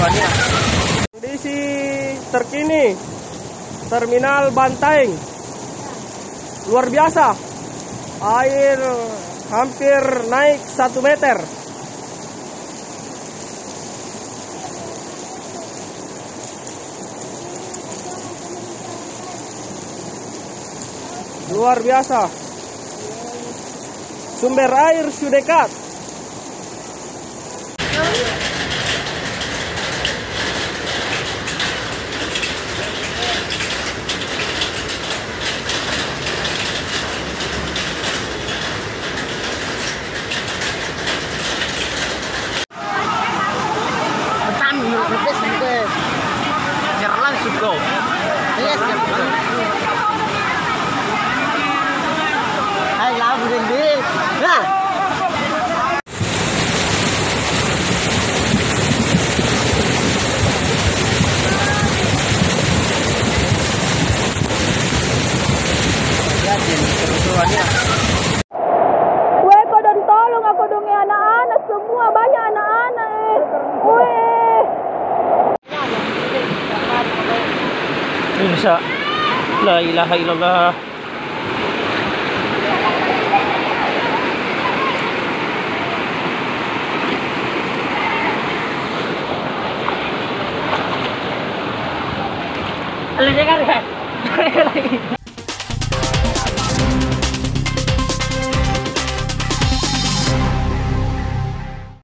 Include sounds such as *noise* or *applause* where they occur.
keseruannya. Kondisi terkini Terminal Bantaeng luar biasa. Air hampir naik satu meter. Luar biasa. Sumber air sudah dekat. go. Yes, I love this. dun sa la ilaha illallah Alam niya ka rin. *laughs*